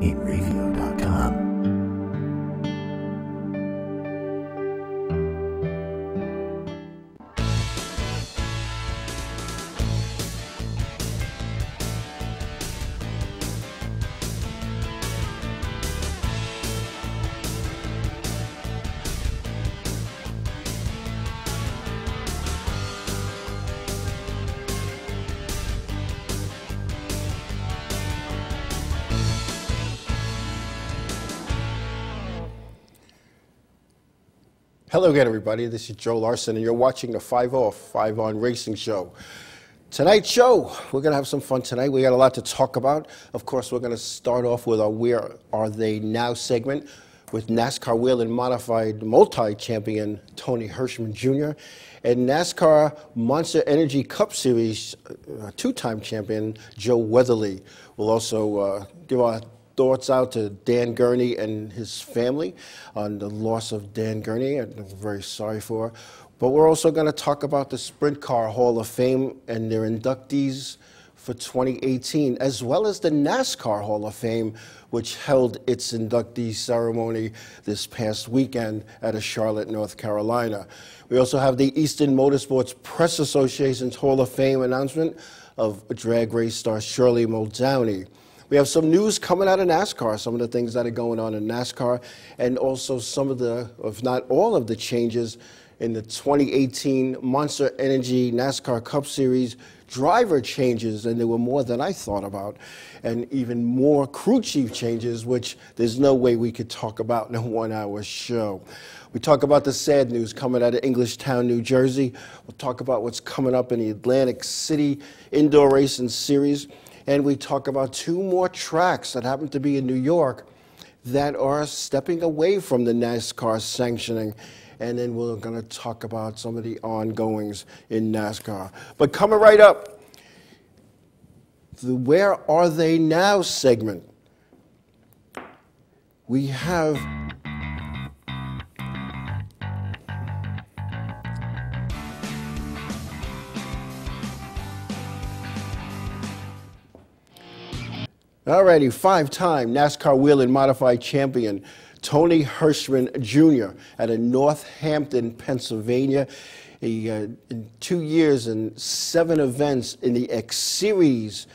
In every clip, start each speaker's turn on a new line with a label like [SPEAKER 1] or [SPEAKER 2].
[SPEAKER 1] 8radio.com.
[SPEAKER 2] Hello again, everybody. This is Joe Larson, and you're watching the Five Off Five On Racing Show. Tonight's show, we're going to have some fun tonight. We got a lot to talk about. Of course, we're going to start off with our Where Are They Now segment with NASCAR Whelen Modified multi-champion Tony Hirschman Jr. and NASCAR Monster Energy Cup Series uh, two-time champion Joe Weatherly. We'll also uh, give our thoughts out to Dan Gurney and his family on the loss of Dan Gurney. I'm very sorry for. But we're also going to talk about the Sprint Car Hall of Fame and their inductees for 2018, as well as the NASCAR Hall of Fame, which held its inductee ceremony this past weekend at a Charlotte, North Carolina. We also have the Eastern Motorsports Press Association's Hall of Fame announcement of drag race star Shirley Muldowney. We have some news coming out of NASCAR, some of the things that are going on in NASCAR, and also some of the, if not all of the changes in the 2018 Monster Energy NASCAR Cup Series driver changes, and there were more than I thought about, and even more crew chief changes, which there's no way we could talk about in a one hour show. We talk about the sad news coming out of Englishtown, New Jersey. We'll talk about what's coming up in the Atlantic City Indoor Racing Series and we talk about two more tracks that happen to be in New York that are stepping away from the NASCAR sanctioning. And then we're going to talk about some of the ongoings in NASCAR. But coming right up, the Where Are They Now segment. We have Alrighty, five-time NASCAR Whelen Modified champion Tony Hirschman Jr. at a Northampton, Pennsylvania. He, uh, in two years and seven events in the X Series,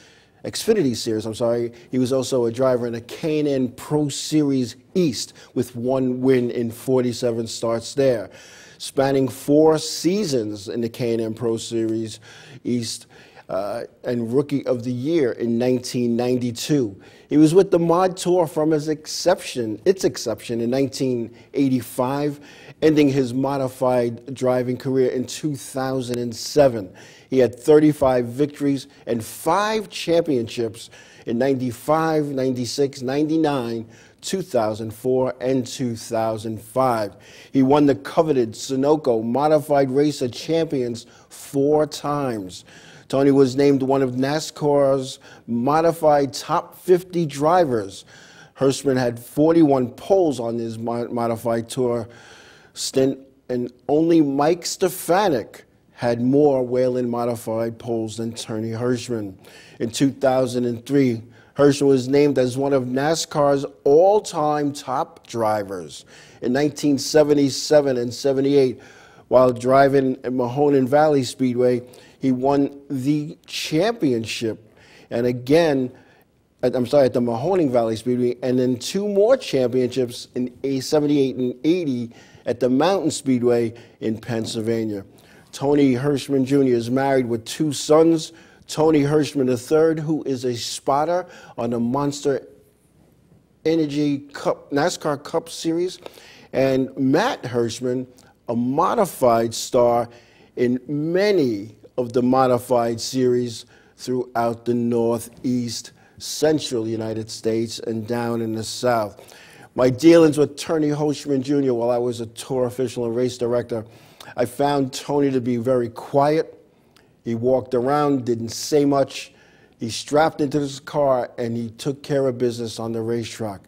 [SPEAKER 2] Xfinity Series, I'm sorry. He was also a driver in a K&N Pro Series East with one win in 47 starts there. Spanning four seasons in the K&N Pro Series East, uh, and Rookie of the Year in 1992. He was with the Mod Tour from his exception, its exception in 1985, ending his modified driving career in 2007. He had 35 victories and five championships in 95, 96, 99, 2004 and 2005. He won the coveted Sunoco Modified Racer Champions four times. Tony was named one of NASCAR's modified top 50 drivers. Hirschman had 41 poles on his modified tour stint, and only Mike Stefanik had more Whelen modified poles than Tony Hirschman. In 2003, Hirschman was named as one of NASCAR's all time top drivers. In 1977 and 78, while driving at Mahoning Valley Speedway, he won the championship. And again, I'm sorry, at the Mahoning Valley Speedway, and then two more championships in A78 and 80 at the Mountain Speedway in Pennsylvania. Tony Hirschman Jr. is married with two sons. Tony Hirschman III, who is a spotter on the Monster Energy Cup, NASCAR Cup Series, and Matt Hirschman, a modified star in many of the modified series throughout the Northeast, Central United States, and down in the South. My dealings with Tony Hirschman Jr. while I was a tour official and race director, I found Tony to be very quiet. He walked around, didn't say much. He strapped into his car and he took care of business on the racetrack.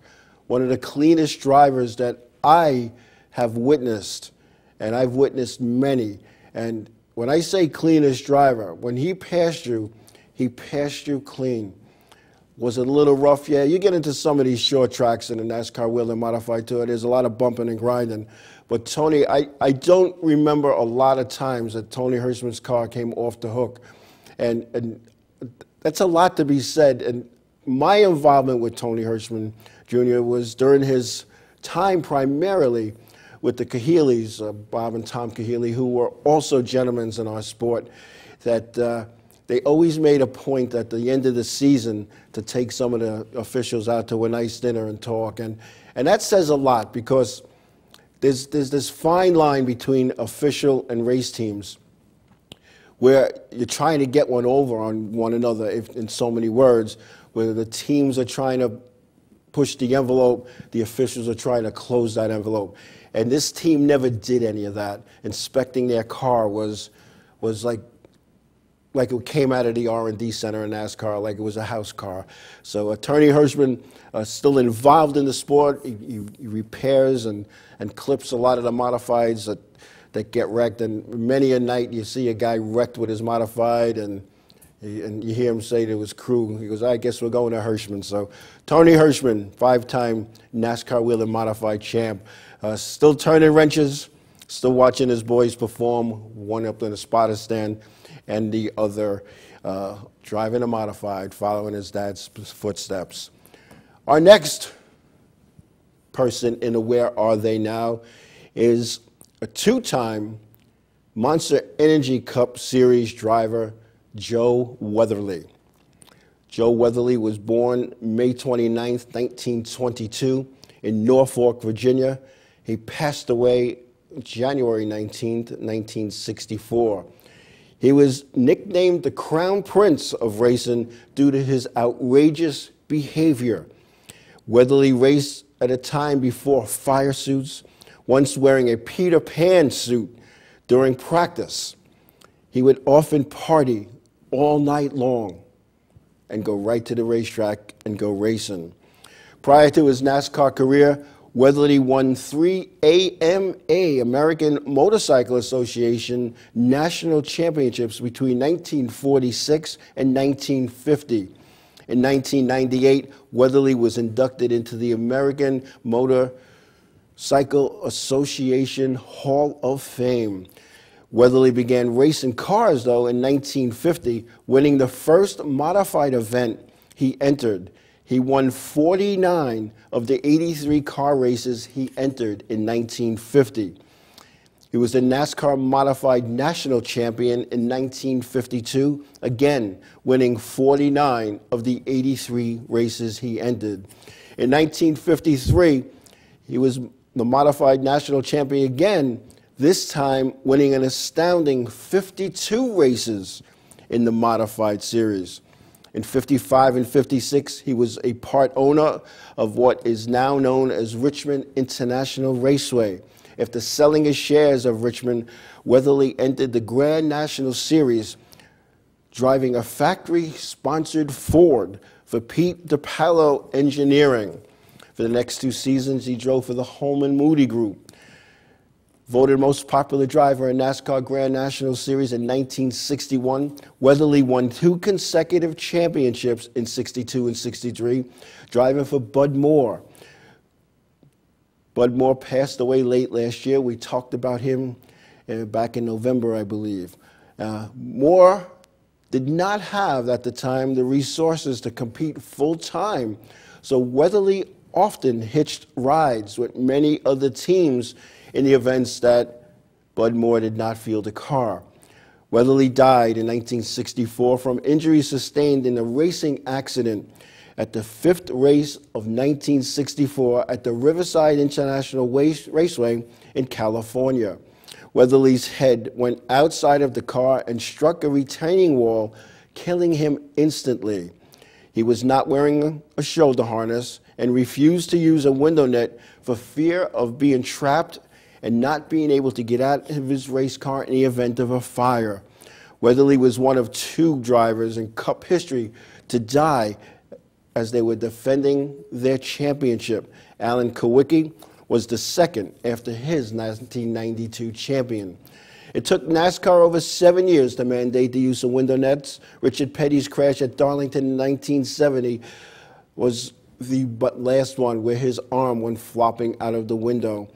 [SPEAKER 2] One of the cleanest drivers that I have witnessed, and I've witnessed many. And when I say cleanest driver, when he passed you, he passed you clean. Was it a little rough? Yeah, you get into some of these short tracks in the NASCAR Whelen Modified Tour. There's a lot of bumping and grinding. But Tony, I, I don't remember a lot of times that Tony Hirschman's car came off the hook. And, and that's a lot to be said. And my involvement with Tony Hirschman Jr. was during his time primarily with the Kahilys, uh, Bob and Tom Kahily, who were also gentlemen in our sport, that uh, they always made a point at the end of the season to take some of the officials out to a nice dinner and talk. And, and that says a lot because there's, there's this fine line between official and race teams where you're trying to get one over on one another if, in so many words, where the teams are trying to push the envelope, the officials are trying to close that envelope. And this team never did any of that. Inspecting their car was, was like like it came out of the R&D center in NASCAR, like it was a house car. So Tony Hirschman uh, still involved in the sport. He, he, he, repairs and, and clips a lot of the modifieds that, that get wrecked. And many a night you see a guy wrecked with his modified and, and you hear him say to his crew, he goes, I guess we're going to Hirschman. So Tony Hirschman, five-time NASCAR Whelen modified champ, uh, still turning wrenches, still watching his boys perform, one up in the spotter stand and the other uh, driving a modified, following his dad's footsteps. Our next person in the Where Are They Now is a two-time Monster Energy Cup Series driver, Joe Weatherly. Joe Weatherly was born May 29, 1922 in Norfolk, Virginia. He passed away January 19, 1964. He was nicknamed the Crown Prince of racing due to his outrageous behavior. Weatherly raced at a time before fire suits, once wearing a Peter Pan suit during practice. He would often party all night long and go right to the racetrack and go racing. Prior to his NASCAR career, Weatherly won three AMA, American Motorcycle Association, national championships between 1946 and 1950. In 1998, Weatherly was inducted into the American Motorcycle Association Hall of Fame. Weatherly began racing cars, though, in 1950, winning the first modified event he entered. He won 49 of the 83 car races he entered in 1950. He was the NASCAR Modified National Champion in 1952, again winning 49 of the 83 races he entered. In 1953, he was the Modified National Champion again, this time winning an astounding 52 races in the Modified Series. In 55 and 56, he was a part owner of what is now known as Richmond International Raceway. After selling his shares of Richmond, Weatherly entered the Grand National Series, driving a factory-sponsored Ford for Pete DePaolo Engineering. For the next two seasons, he drove for the Holman Moody Group. Voted most popular driver in NASCAR Grand National Series in 1961, Weatherly won two consecutive championships in 62 and 63, driving for Bud Moore. Bud Moore passed away late last year. We talked about him uh, back in November, I believe. Uh, Moore did not have at the time the resources to compete full time, so Weatherly often hitched rides with many other teams in the events that Bud Moore did not field a car. Weatherly died in 1964 from injuries sustained in a racing accident at the fifth race of 1964 at the Riverside International Raceway in California. Weatherly's head went outside of the car and struck a retaining wall, killing him instantly. He was not wearing a shoulder harness and refused to use a window net for fear of being trapped and not being able to get out of his race car in the event of a fire. Weatherly was one of two drivers in Cup history to die as they were defending their championship. Alan Kulwicki was the second after his 1992 champion. It took NASCAR over seven years to mandate the use of window nets. Richard Petty's crash at Darlington in 1970 was the but last one where his arm went flopping out of the window.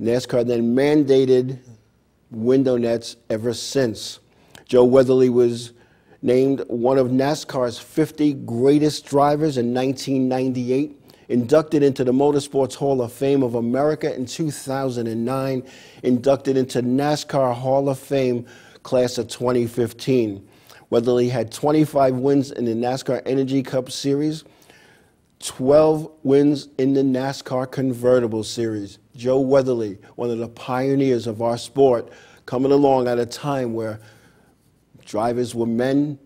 [SPEAKER 2] NASCAR then mandated window nets ever since. Joe Weatherly was named one of NASCAR's 50 greatest drivers in 1998 inducted into the Motorsports Hall of Fame of America in 2009, inducted into NASCAR Hall of Fame class of 2015. Weatherly had 25 wins in the NASCAR Energy Cup Series, 12 wins in the NASCAR Convertible Series. Joe Weatherly, one of the pioneers of our sport, coming along at a time where drivers were men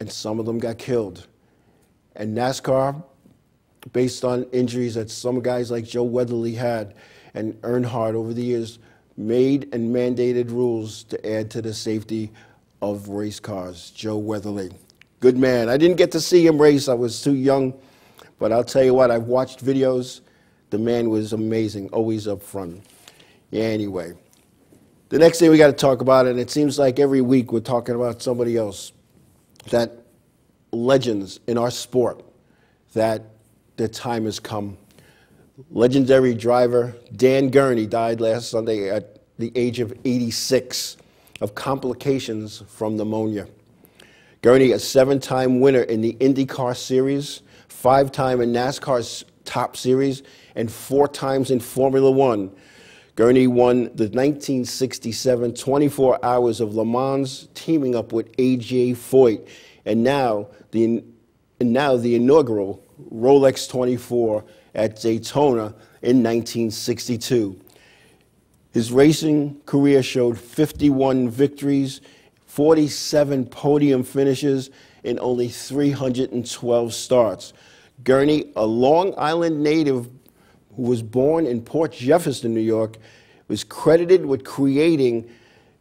[SPEAKER 2] and some of them got killed. And NASCAR based on injuries that some guys like Joe Weatherly had and Earnhardt over the years made and mandated rules to add to the safety of race cars. Joe Weatherly. Good man. I didn't get to see him race. I was too young. But I'll tell you what, I've watched videos. The man was amazing, always up front. Yeah, anyway, the next thing we got to talk about, and it seems like every week we're talking about somebody else, that legends in our sport that their time has come. Legendary driver Dan Gurney died last Sunday at the age of 86 of complications from pneumonia. Gurney, a seven time winner in the IndyCar Series, five time in NASCAR's Top Series, and four times in Formula One. Gurney won the 1967 24 Hours of Le Mans, teaming up with A.J. Foyt, and now the, and now the inaugural Rolex 24 at Daytona in 1962. His racing career showed 51 victories, 47 podium finishes, and only 312 starts. Gurney, a Long Island native who was born in Port Jefferson, New York, was credited with creating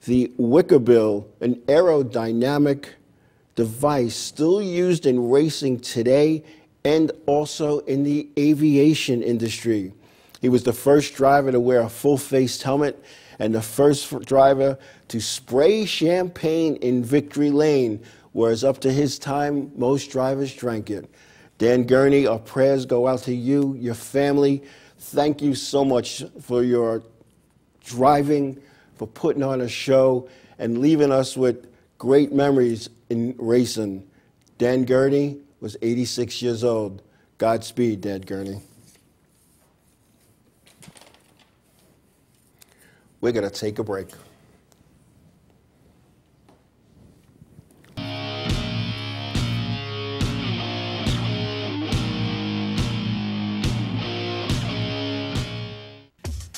[SPEAKER 2] the Wickerbill, an aerodynamic device still used in racing today and also in the aviation industry. He was the first driver to wear a full faced helmet and the first driver to spray champagne in Victory Lane, whereas up to his time, most drivers drank it. Dan Gurney, our prayers go out to you, your family. Thank you so much for your driving, for putting on a show, and leaving us with great memories in racing. Dan Gurney, was 86 years old. Godspeed, Dan Gurney. We're going to take a break.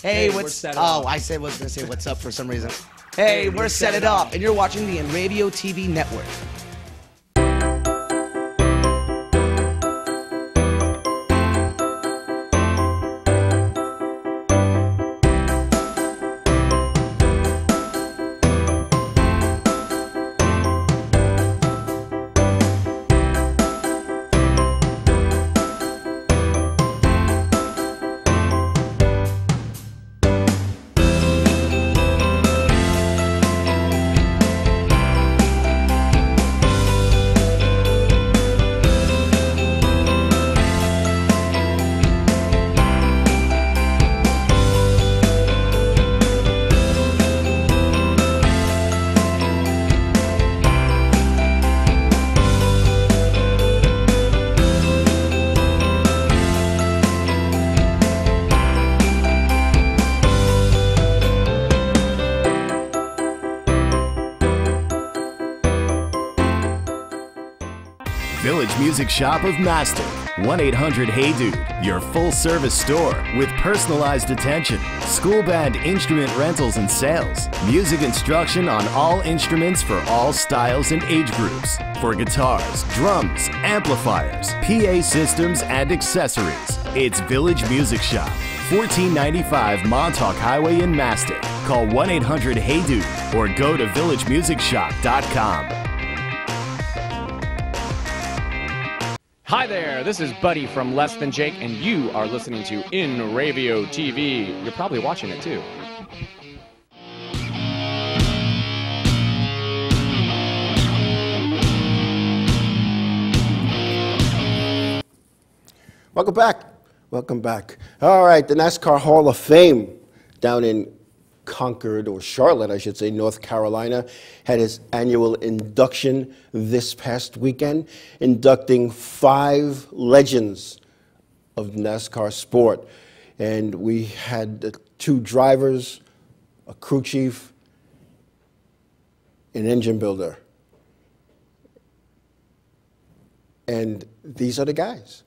[SPEAKER 1] Hey, what's oh? I said was gonna say what's up for some reason. Hey, we're set it up, and you're watching the Inravio TV network.
[SPEAKER 3] Music Shop of Mastic. 1 800 Hey Dude, your full service store with personalized attention, school band instrument rentals and sales, music instruction on all instruments for all styles and age groups, for guitars, drums, amplifiers, PA systems, and accessories. It's Village Music Shop. 1495 Montauk Highway in Mastic. Call 1 800 Hey Dude or go to villagemusicshop.com.
[SPEAKER 4] This is Buddy from Less Than Jake, and you are listening to In Ravio TV. You're probably watching it too.
[SPEAKER 2] Welcome back. Welcome back. All right, the NASCAR Hall of Fame down in Concord, or Charlotte, I should say, North Carolina, had its annual induction this past weekend, inducting five legends of NASCAR sport. And we had two drivers, a crew chief, an engine builder. And these are the guys.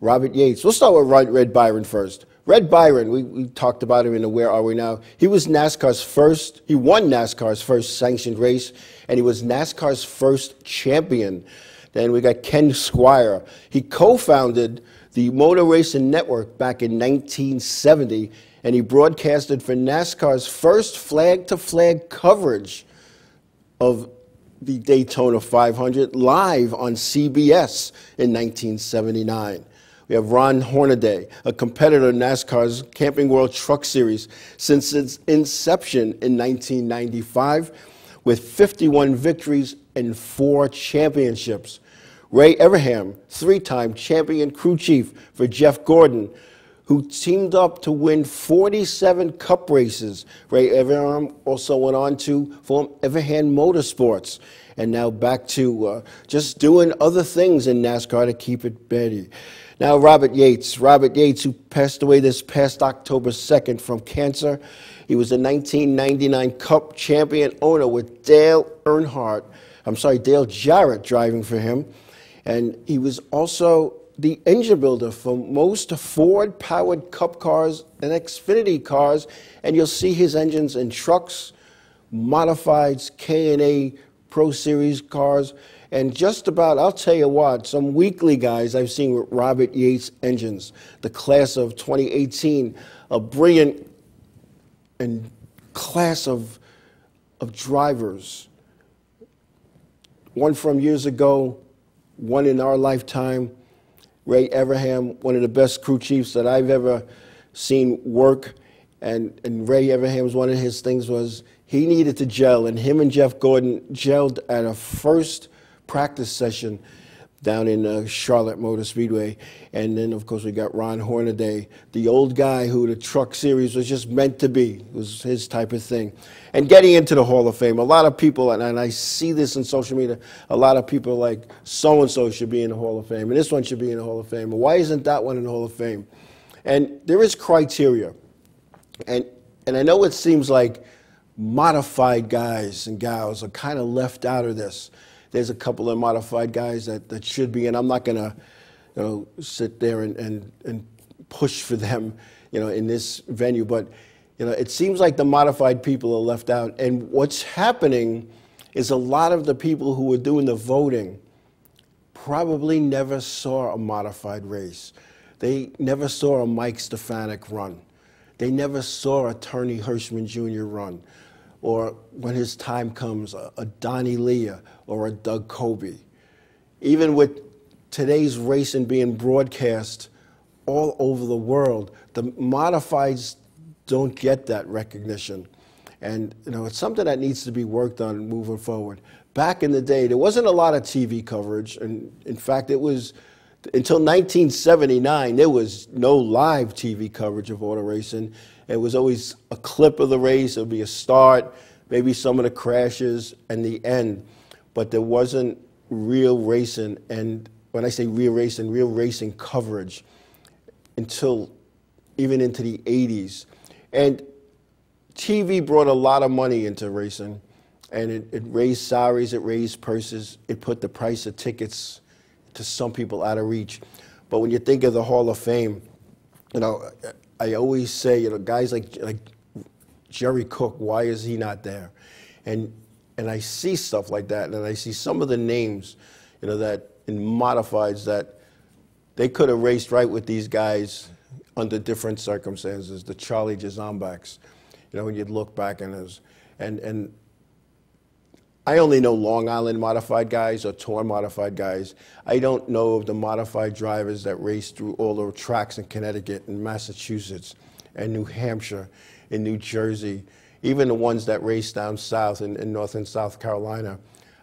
[SPEAKER 2] Robert Yates. We'll start with Red Byron first. Red Byron, we, we talked about him in the Where Are We Now. He was NASCAR's first, he won NASCAR's first sanctioned race, and he was NASCAR's first champion. Then we got Ken Squier. He co founded the Motor Racing Network back in 1970, and he broadcasted for NASCAR's first flag to flag coverage of the Daytona 500 live on CBS in 1979. We have Ron Hornaday, a competitor in NASCAR's Camping World Truck Series since its inception in 1995, with 51 victories and four championships. Ray Evernham, three time champion crew chief for Jeff Gordon, who teamed up to win 47 cup races. Ray Evernham also went on to form Evernham Motorsports and now back to uh, just doing other things in NASCAR to keep it steady. Now, Robert Yates. Robert Yates, who passed away this past October 2nd from cancer. He was a 1999 Cup champion owner with Dale Earnhardt, I'm sorry, Dale Jarrett driving for him. And he was also the engine builder for most Ford powered Cup cars and Xfinity cars. And you'll see his engines in trucks, modifieds, K&N Pro Series cars, and just about, I'll tell you what, some weekly guys I've seen with Robert Yates engines, the class of 2018, a brilliant and class of, of drivers. One from years ago, one in our lifetime, Ray Evernham, one of the best crew chiefs that I've ever seen work. And, and Ray Evernham's one of his things was he needed to gel, and him and Jeff Gordon gelled at a first practice session down in uh, Charlotte Motor Speedway. And then, of course, we got Ron Hornaday, the old guy who the truck series was just meant to be. It was his type of thing. And getting into the Hall of Fame, a lot of people, and, and I see this in social media, a lot of people like so and so should be in the Hall of Fame, and this one should be in the Hall of Fame. Why isn't that one in the Hall of Fame? And there is criteria. And, and I know it seems like modified guys and gals are kind of left out of this there's a couple of modified guys that, that should be, and I'm not going to you know, sit there and, and, and push for them you know, in this venue. But you know, it seems like the modified people are left out. And what's happening is a lot of the people who were doing the voting probably never saw a modified race. They never saw a Mike Stefanik run. They never saw a Tony Hirschman Jr. run or when his time comes, a, a Donny Lia or a Doug Coby. Even with today's racing being broadcast all over the world, the modifieds don't get that recognition. And you know, it's something that needs to be worked on moving forward. Back in the day, there wasn't a lot of TV coverage, and in fact, it was until 1979 there was no live TV coverage of auto racing. It was always a clip of the race, it would be a start, maybe some of the crashes, and the end. But there wasn't real racing, and when I say real racing, real racing coverage until even into the 80s. And TV brought a lot of money into racing, and it, it raised salaries, it raised purses, it put the price of tickets to some people out of reach. But when you think of the Hall of Fame, you know, I always say, you know, guys like like Jerry Cook, why is he not there? And and I see stuff like that, and I see some of the names, you know, that in modifieds that they could have raced right with these guys under different circumstances. The Charlie Jarzombeks, you know, when you'd look back and was, and and I only know Long Island modified guys or Tour modified guys. I don't know of the modified drivers that race through all the tracks in Connecticut and Massachusetts and New Hampshire and New Jersey, even the ones that race down south in, in North and South Carolina.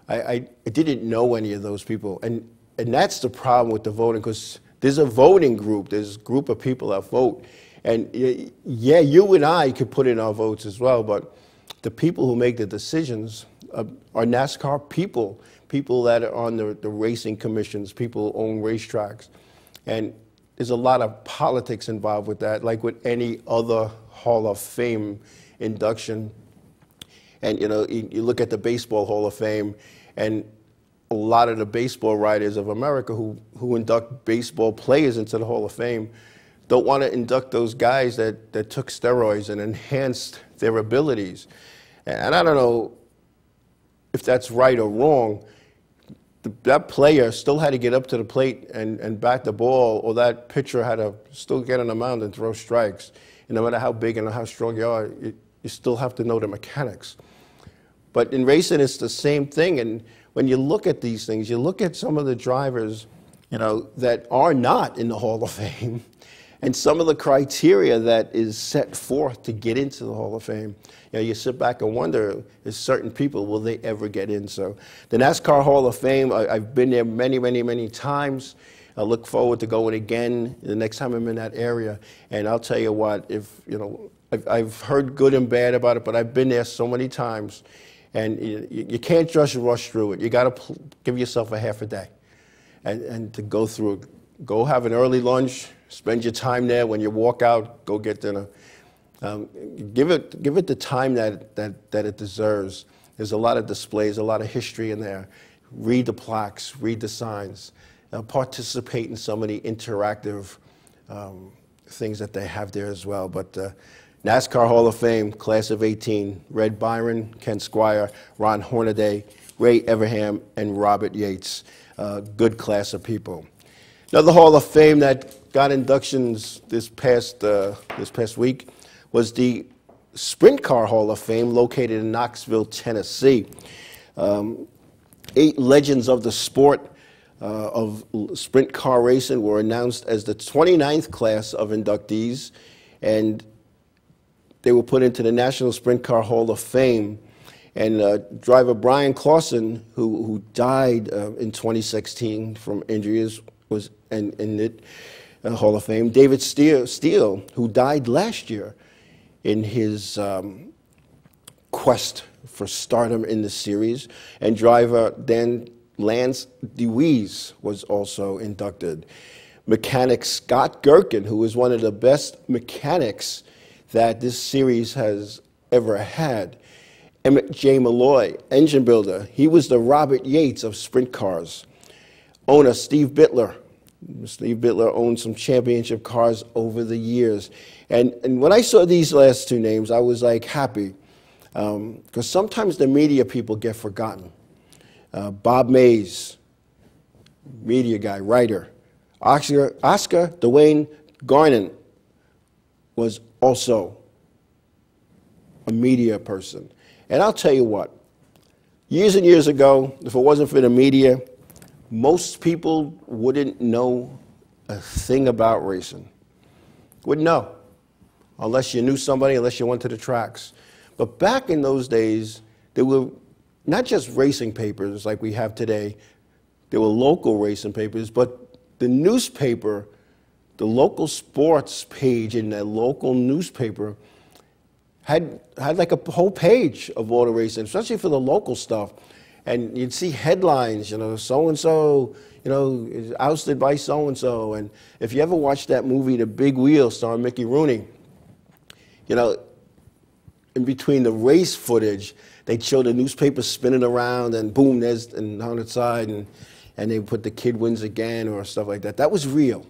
[SPEAKER 2] I, I, I, didn't know any of those people. And, and that's the problem with the voting because there's a voting group. There's a group of people that vote. And yeah, you and I could put in our votes as well, but the people who make the decisions uh, are NASCAR people, people that are on the, the racing commissions, people who own racetracks. And there's a lot of politics involved with that, like with any other Hall of Fame induction. And you know, you, you look at the Baseball Hall of Fame, and a lot of the baseball writers of America who, who induct baseball players into the Hall of Fame don't want to induct those guys that, that took steroids and enhanced their abilities. And I don't know if that's right or wrong. that player still had to get up to the plate and, and bat the ball, or that pitcher had to still get on the mound and throw strikes. And no matter how big and how strong you are, you, you still have to know the mechanics. But in racing, it's the same thing. And when you look at these things, you look at some of the drivers, you know, that are not in the Hall of Fame, and some of the criteria that is set forth to get into the Hall of Fame. You know, you sit back and wonder, is certain people, will they ever get in? So the NASCAR Hall of Fame, I, have been there many, many, many times. I look forward to going again the next time I'm in that area. And I'll tell you what, if, you know, I've, I've heard good and bad about it, but I've been there so many times. And you, you can't just rush through it. You got to give yourself a half a day and, and to go through it. Go have an early lunch, spend your time there. When you walk out, go get dinner. Um, give, it, give it the time that, that, that it deserves. There's a lot of displays, a lot of history in there. Read the plaques, read the signs, uh, participate in some of the interactive um, things that they have there as well. But uh, NASCAR Hall of Fame, class of 18, Red Byron, Ken Squier, Ron Hornaday, Ray Evernham, and Robert Yates. Uh, good class of people. Another Hall of Fame that got inductions this past, uh, this past week was the Sprint Car Hall of Fame located in Knoxville, Tennessee. Um, eight legends of the sport uh, of sprint car racing were announced as the 29th class of inductees, and they were put into the National Sprint Car Hall of Fame. And uh, driver Bryan Clauson, who, who died uh, in 2016 from injuries, was in, in the uh, Hall of Fame. David Steele, Steele, who died last year in his um, quest for stardom in the series. And driver Dan Lance Dewease was also inducted. Mechanic Scott Gherkin, who was one of the best mechanics that this series has ever had. Emmett J. Malloy, engine builder, he was the Robert Yates of sprint cars. Owner Steve Bittler. Steve Bittler owned some championship cars over the years. And, and when I saw these last two names, I was like happy. Because um, sometimes the media people get forgotten. Uh, Bob Mays, media guy, writer. Oscar, Oscar Dwayne Garnin was also a media person. And I'll tell you what, years and years ago, if it wasn't for the media, most people wouldn't know a thing about racing. Wouldn't know, unless you knew somebody, unless you went to the tracks. But back in those days, there were not just racing papers like we have today, there were local racing papers, but the newspaper the local sports page in that local newspaper had, had like a whole page of auto racing, especially for the local stuff. And you'd see headlines, you know, so and so, you know, is ousted by so and so. And if you ever watched that movie, The Big Wheel, starring Mickey Rooney, you know, in between the race footage, they'd show the newspaper spinning around, and boom, there's and on its side, and and they put the kid wins again or stuff like that. That was real.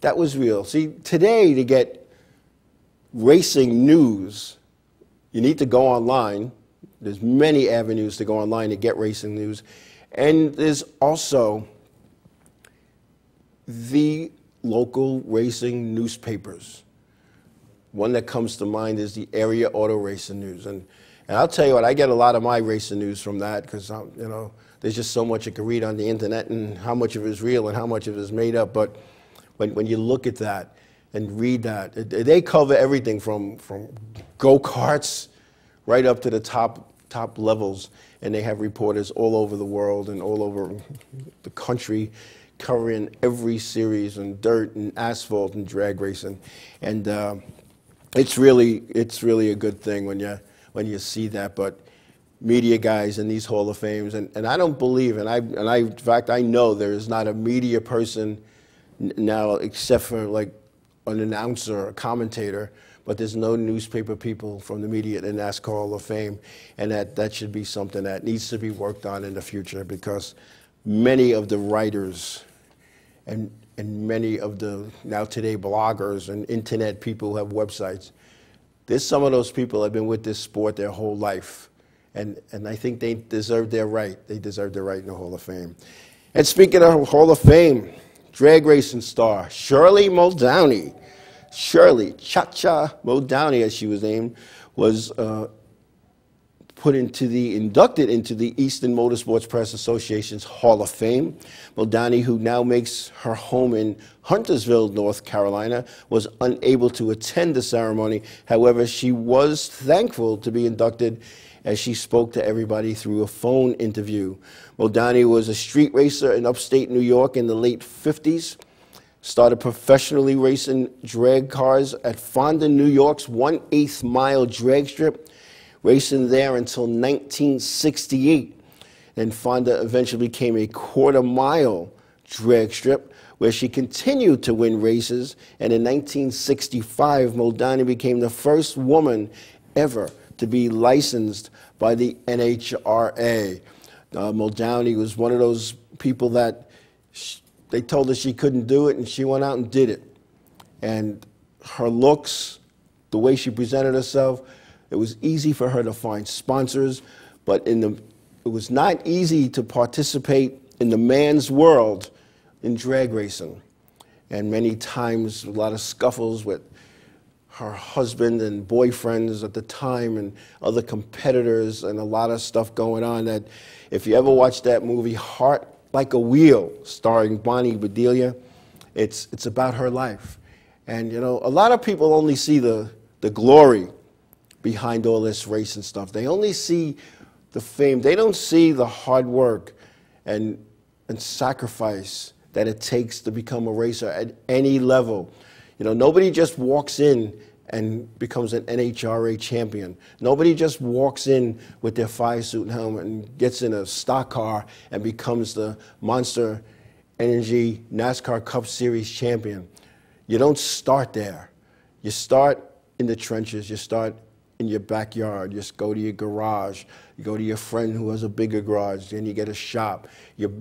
[SPEAKER 2] That was real. See, today to get racing news, you need to go online. There's many avenues to go online to get racing news. And there's also the local racing newspapers. One that comes to mind is the area auto racing news. And, and I'll tell you what, I get a lot of my racing news from that because, you know, there's just so much you can read on the internet and how much of it is real and how much of it is made up. But when, when you look at that and read that, they cover everything from, from go-karts right up to the top, top levels. and they have reporters all over the world and all over the country covering every series and dirt and asphalt and drag racing, and uh, it's really it's really a good thing when you when you see that. But media guys in these Hall of Fames, and, and I don't believe, and I and I in fact I know there is not a media person now except for like an announcer, or a commentator, but there's no newspaper people from the media in the NASCAR Hall of Fame, and that that should be something that needs to be worked on in the future because many of the writers and, and many of the now today bloggers and internet people who have websites, there's some of those people have been with this sport their whole life. And, and I think they deserve their right. They deserve their right in the Hall of Fame. And speaking of Hall of Fame, drag racing star Shirley Muldowney, Shirley Cha-Cha Muldowney, as she was named, was uh, put into the, inducted into the Eastern Motorsports Press Association's Hall of Fame. Muldowney, who now makes her home in Huntersville, North Carolina, was unable to attend the ceremony. However, she was thankful to be inducted as she spoke to everybody through a phone interview. Muldowney was a street racer in upstate New York in the late 50s. Started professionally racing drag cars at Fonda, New York's one eighth mile drag strip racing there until 1968. And Fonda eventually became a quarter mile drag strip where she continued to win races. And in 1965, Muldowney became the first woman ever to be licensed by the NHRA. Uh, Muldowney was one of those people that they told her she couldn't do it, and she went out and did it. And her looks, the way she presented herself, it was easy for her to find sponsors, but in the, it was not easy to participate in the man's world in drag racing. And many times, a lot of scuffles with her husband and boyfriends at the time and other competitors and a lot of stuff going on that if you ever watch that movie Heart Like a Wheel starring Bonnie Bedelia, it's, it's about her life. And you know, a lot of people only see the, the glory behind all this race and stuff. They only see the fame. They don't see the hard work and, and sacrifice that it takes to become a racer at any level. You know, nobody just walks in and becomes an NHRA champion. Nobody just walks in with their fire suit and helmet and gets in a stock car and becomes the Monster Energy NASCAR Cup Series champion. You don't start there. You start in the trenches. You start in your backyard. You just go to your garage. You go to your friend who has a bigger garage. Then you get a shop. You're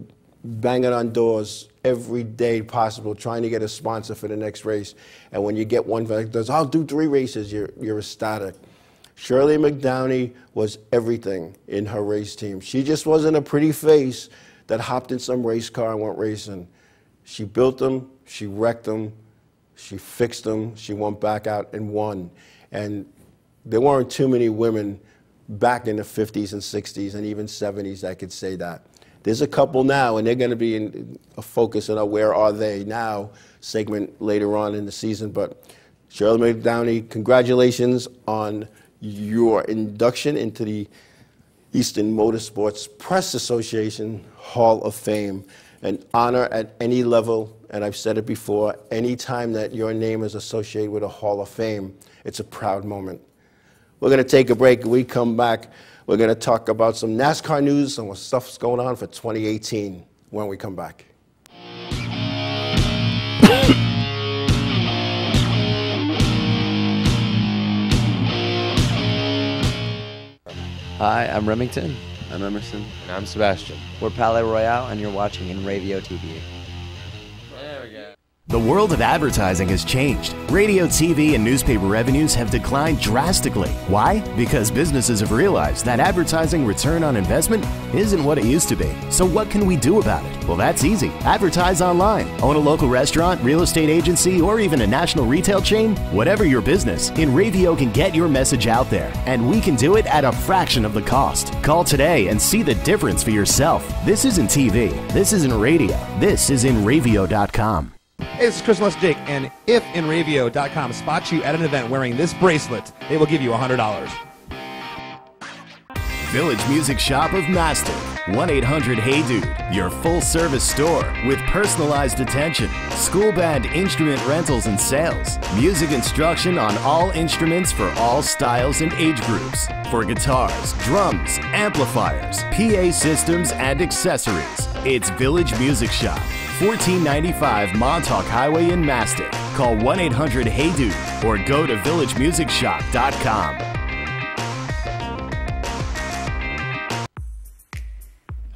[SPEAKER 2] banging on doors every day possible, trying to get a sponsor for the next race. And when you get one that does, I'll do three races, you're, you're ecstatic. Shirley Muldowney was everything in her race team. She just wasn't a pretty face that hopped in some race car and went racing. She built them, she wrecked them, she fixed them, she went back out and won. And there weren't too many women back in the 50s and 60s and even 70s that could say that. There's a couple now, and they're going to be in a focus on a Where Are They Now segment later on in the season. But Shirley Muldowney, congratulations on your induction into the Eastern Motorsports Press Association Hall of Fame. An honor at any level, and I've said it before, any time that your name is associated with a Hall of Fame, it's a proud moment. We're going to take a break. We come back, we're going to talk about some NASCAR news and what stuff's going on for 2018 when we come back.
[SPEAKER 5] Hi, I'm Remington.
[SPEAKER 6] I'm Emerson.
[SPEAKER 4] And I'm Sebastian.
[SPEAKER 5] We're Palais Royale, and you're watching Inravio TV.
[SPEAKER 3] The world of advertising has changed. Radio, TV, and newspaper revenues have declined drastically. Why? Because businesses have realized that advertising return on investment isn't what it used to be. So, what can we do about it? Well, that's easy. Advertise online. Own a local restaurant, real estate agency, or even a national retail chain? Whatever your business, InRavio can get your message out there, and we can do it at a fraction of the cost. Call today and see the difference for yourself. This isn't TV. This isn't radio. This is InRavio.com.
[SPEAKER 7] Hey, this is Chris West Jake, and if InRavio.com spots you at an event wearing this bracelet, they will give you $100.
[SPEAKER 3] Village Music Shop of Mastic. 1 800 Hey Dude, your full service store with personalized attention, school band instrument rentals and sales, music instruction on all instruments for all styles and age groups, for guitars, drums, amplifiers, PA systems, and accessories. It's Village Music Shop, 1495 Montauk Highway in Mastic. Call 1 800 Hey Dude or go to villagemusicshop.com.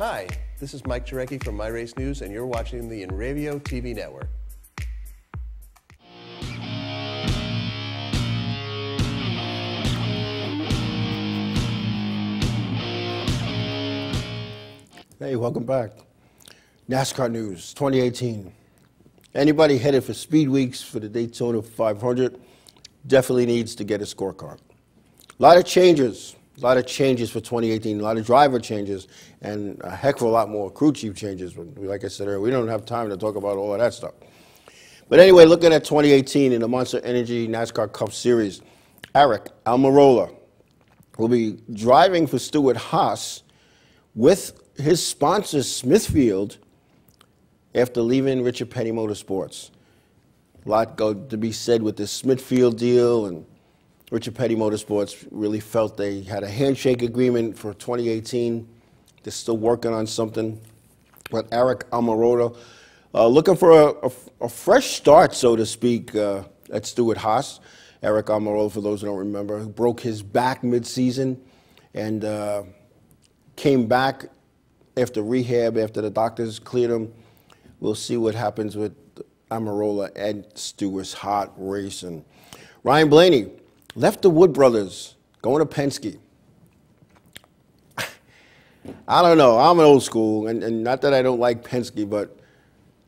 [SPEAKER 6] Hi, this is Mike Jurecki from My Race News, and you're watching the InRavio TV network.
[SPEAKER 2] Hey, welcome back. NASCAR news 2018. Anybody headed for Speed Weeks for the Daytona 500 definitely needs to get a scorecard. A lot of changes, a lot of changes for 2018, a lot of driver changes, and a heck of a lot more crew chief changes. Like I said earlier, we don't have time to talk about all of that stuff. But anyway, looking at 2018 in the Monster Energy NASCAR Cup Series, Eric Almirola will be driving for Stewart-Haas with his sponsor Smithfield after leaving Richard Petty Motorsports. A lot go to be said with this Smithfield deal, and Richard Petty Motorsports really felt they had a handshake agreement for 2018. They're still working on something. But Eric Almirola, uh, looking for a, a, a, fresh start, so to speak, uh, at Stewart-Haas. Eric Almirola, for those who don't remember, broke his back midseason and uh, came back after rehab, after the doctors cleared him. We'll see what happens with Almirola and Stewart-Haas racing. Ryan Blaney left the Wood brothers, going to Penske. I don't know. I'm an old school, and, and not that I don't like Penske, but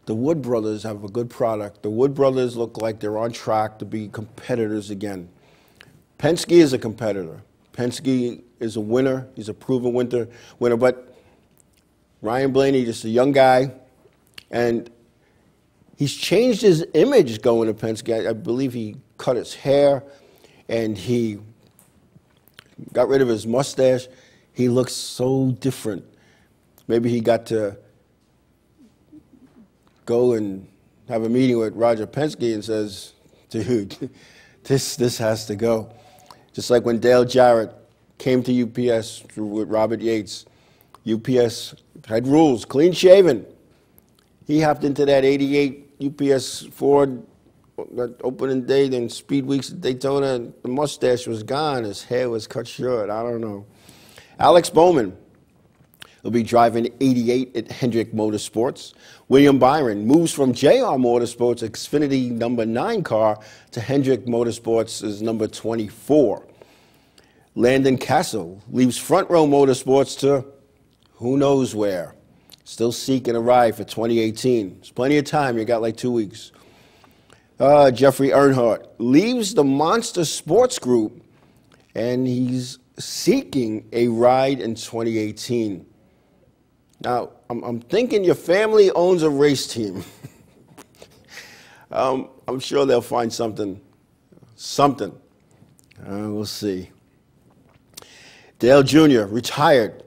[SPEAKER 2] the Wood brothers have a good product. The Wood brothers look like they're on track to be competitors again. Penske is a competitor. Penske is a winner. He's a proven winner. Winner, but Ryan Blaney, just a young guy, and he's changed his image going to Penske. I, I believe he cut his hair, and he got rid of his mustache. He looks so different. Maybe he got to go and have a meeting with Roger Penske and says, dude, this, this has to go. Just like when Dale Jarrett came to UPS with Robert Yates, UPS had rules, clean shaven. He hopped into that 88 UPS Ford that opening day, then Speed Weeks at Daytona, the mustache was gone. His hair was cut short. I don't know. Alex Bowman will be driving 88 at Hendrick Motorsports. William Byron moves from JR Motorsports Xfinity number 9 car to Hendrick Motorsports' number 24. Landon Cassill leaves Front Row Motorsports to who knows where. Still seeking a ride for 2018. There's plenty of time. You got like two weeks. Uh, Jeffrey Earnhardt leaves the Monster Sports Group and he's seeking a ride in 2018. Now, I'm, I'm thinking your family owns a race team. um, I'm sure they'll find something. Something. Uh, we'll see. Dale Jr., retired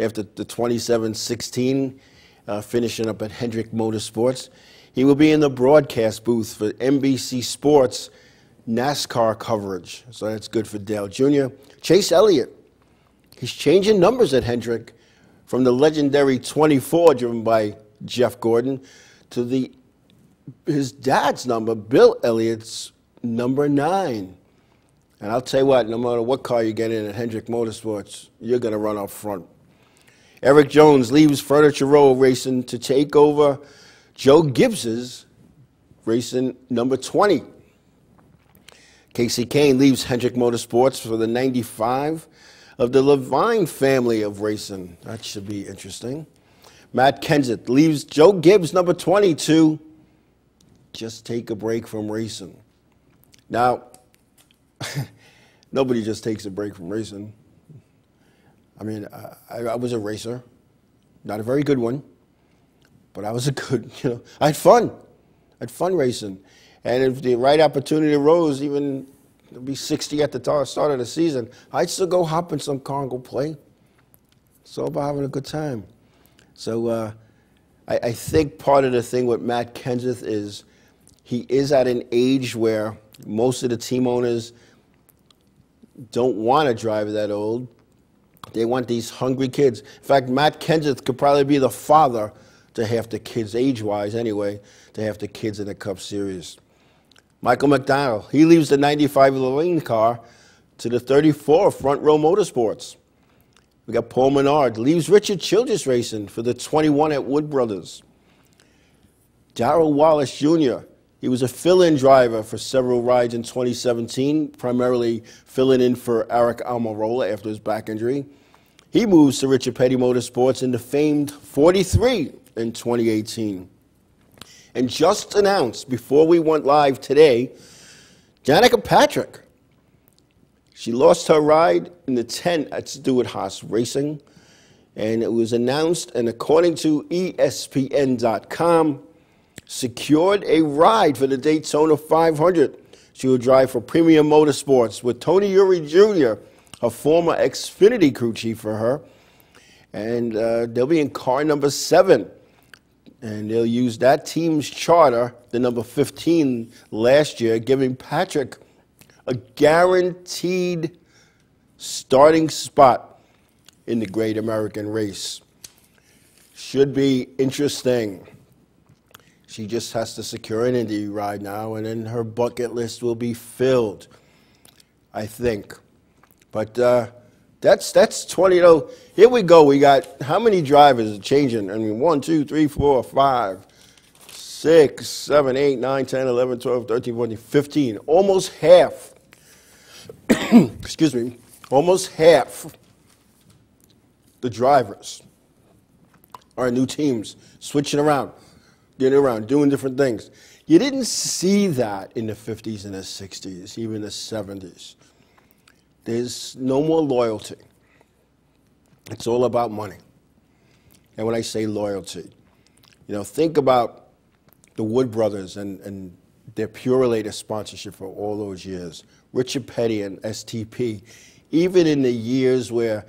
[SPEAKER 2] after the 27-16, uh, finishing up at Hendrick Motorsports. He will be in the broadcast booth for NBC Sports NASCAR coverage. So that's good for Dale Jr. Chase Elliott, he's changing numbers at Hendrick from the legendary 24 driven by Jeff Gordon to the his dad's number, Bill Elliott's number nine. And I'll tell you what, no matter what car you get in at Hendrick Motorsports, you're going to run up front. Erik Jones leaves Furniture Row Racing to take over Joe Gibbs's racing number 20. Kasey Kahne leaves Hendrick Motorsports for the 95 of the Leavine family of racing. That should be interesting. Matt Kenseth leaves Joe Gibbs number 22. Just take a break from racing. Now, nobody just takes a break from racing. I mean, I, I was a racer, not a very good one, but I was a good, you know, I had fun. I had fun racing. And if the right opportunity arose, even be 60 at the start of the season. I'd still go hop in some car and go play. It's all about having a good time. So uh, I, I think part of the thing with Matt Kenseth is he is at an age where most of the team owners don't want to drive that old. They want these hungry kids. In fact, Matt Kenseth could probably be the father to half the kids, age-wise anyway, to half the kids in the Cup Series. Michael McDowell, he leaves the 95 Lane car to the 34 Front Row Motorsports. We got Paul Menard, leaves Richard Childress Racing for the 21 at Wood Brothers. Darrell Wallace Jr., he was a fill-in driver for several rides in 2017, primarily filling in for Eric Almirola after his back injury. He moves to Richard Petty Motorsports in the famed 43 in 2018. And just announced before we went live today, Danica Patrick. She lost her ride in the 10 at Stewart Haas Racing, and it was announced, and according to ESPN.com, secured a ride for the Daytona 500. She will drive for Premium Motorsports with Tony Eury Jr., a former Xfinity crew chief for her. And uh, they'll be in car number seven. And they'll use that team's charter, the number 15 last year, giving Patrick a guaranteed starting spot in the Great American Race. Should be interesting. She just has to secure an Indy ride now, and then her bucket list will be filled, I think. But uh, that's that's 20. You know, here we go. We got how many drivers are changing? I mean, 1, 2, 3, 4, 5, 6, 7, 8, 9, 10, 11, 12, 13, 14, 15. Almost half. excuse me. Almost half the drivers are new teams switching around getting around, doing different things. You didn't see that in the 50s and the 60s, even the 70s. There's no more loyalty. It's all about money. And when I say loyalty, you know, think about the Wood Brothers and, and their Purolator sponsorship for all those years. Richard Petty and STP, even in the years where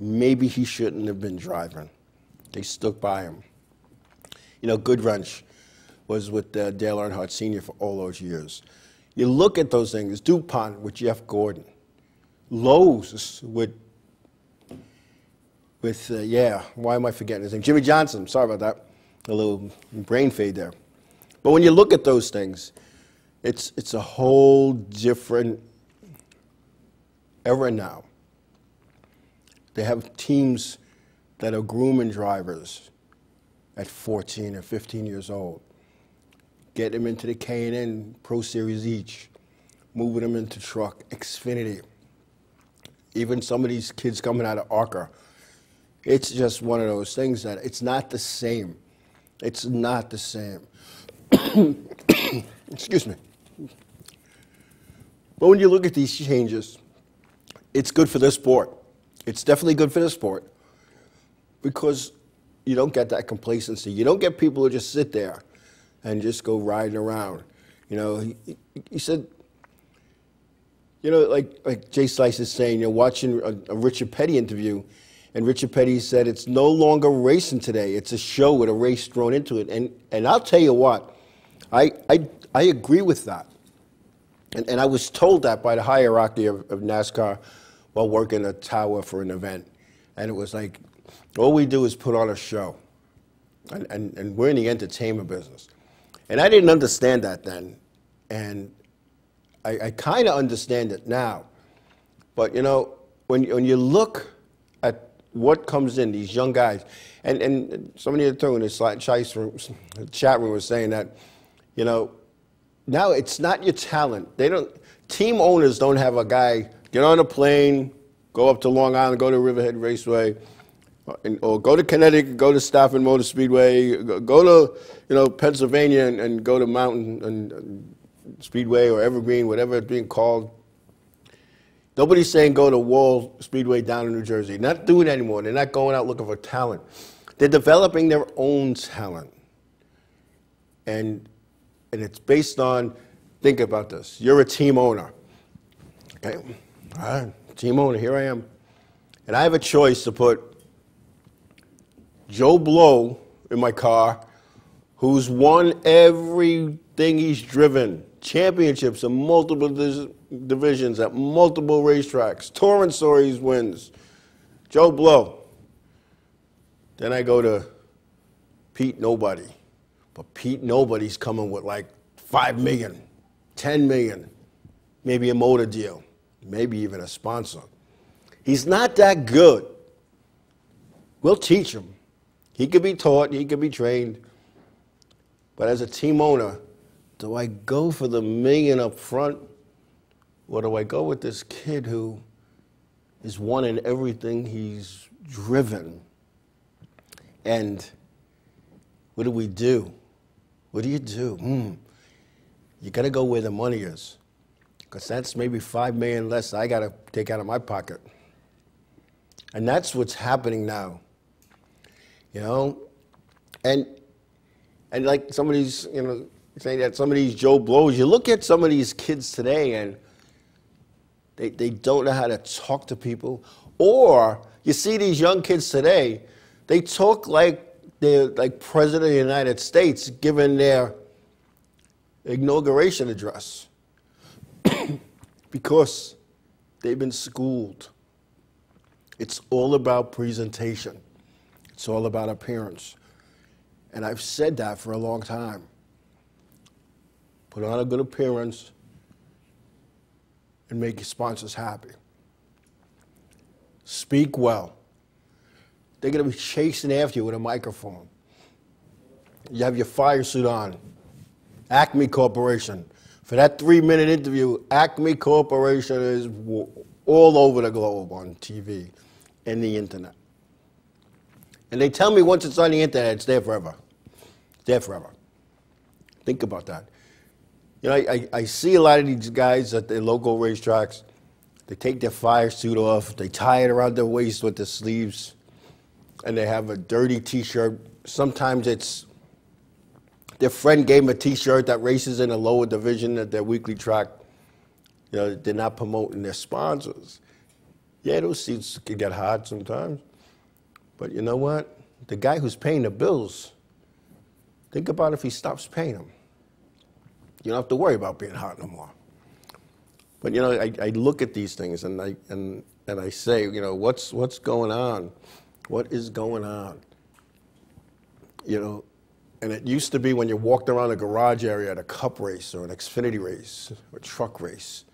[SPEAKER 2] maybe he shouldn't have been driving, they stuck by him. You know, Goodwrench was with uh, Dale Earnhardt Sr. for all those years. You look at those things, DuPont with Jeff Gordon, Lowe's with, with uh, yeah, why am I forgetting his name? Jimmie Johnson, sorry about that. A little brain fade there. But when you look at those things, it's, it's a whole different era now. They have teams that are grooming drivers at 14 or 15 years old. Get them into the K&N Pro Series each. Moving them into truck, Xfinity. Even some of these kids coming out of ARCA. It's just one of those things that it's not the same. It's not the same. Excuse me. But when you look at these changes, it's good for the sport. It's definitely good for the sport because you don't get that complacency. You don't get people who just sit there and just go riding around. You know, he, he said, you know, like, like Jay Slice is saying, you're watching a, a, Richard Petty interview, and Richard Petty said it's no longer racing today. It's a show with a race thrown into it. And, and I'll tell you what, I, I, I agree with that. And, and I was told that by the hierarchy of, of NASCAR while working a tower for an event. And it was like, all we do is put on a show. And, and, and we're in the entertainment business. And I didn't understand that then. And I, I kind of understand it now. But, you know, when, when you look at what comes in, these young guys, and, and somebody in the chat room was saying that, you know, now it's not your talent. They don't, team owners don't have a guy get on a plane, go up to Long Island, go to Riverhead Raceway, or go to Connecticut, go to Stafford Motor Speedway, go to you know Pennsylvania and, and go to Mountain and, and Speedway or Evergreen, whatever it's being called. Nobody's saying go to Wall Speedway down in New Jersey. Not doing it anymore. They're not going out looking for talent. They're developing their own talent. And, and it's based on, think about this. You're a team owner. Okay, all right, team owner, here I am. And I have a choice to put Joe Blow in my car, who's won everything he's driven championships in multiple divisions at multiple racetracks, touring stories wins. Joe Blow. Then I go to Pete Nobody. But Pete Nobody's coming with like 5 million, 10 million, maybe a motor deal, maybe even a sponsor. He's not that good. We'll teach him. He could be taught, he could be trained. But as a team owner, do I go for the million up front? Or do I go with this kid who is one in everything he's driven? And what do we do? What do you do? Mm. You got to go where the money is. Because that's maybe five million less I got to take out of my pocket. And that's what's happening now. You know? And and like some of these, you know, saying that some of these Joe Blows, you look at some of these kids today and they, they don't know how to talk to people. Or you see these young kids today, they talk like they're like President of the United States giving their inauguration address because they've been schooled. It's all about presentation. It's all about appearance. And I've said that for a long time. Put on a good appearance and make your sponsors happy. Speak well. They're going to be chasing after you with a microphone. You have your fire suit on. Acme Corporation. For that three minute interview, Acme Corporation is all over the globe on TV and the internet. And they tell me once it's on the internet, it's there forever. It's there forever. Think about that. You know, I, I, see a lot of these guys at the local racetracks. They take their fire suit off, they tie it around their waist with the sleeves, and they have a dirty T-shirt. Sometimes it's their friend gave them a T-shirt that races in a lower division at their weekly track. You know, they're not promoting their sponsors. Yeah, those seats can get hot sometimes. But you know what? The guy who's paying the bills, think about if he stops paying them. You don't have to worry about being hot no more. But you know, I, I look at these things and I and and I say, you know, what's what's going on? What is going on? You know, and it used to be when you walked around a garage area at a cup race or an Xfinity race or truck race,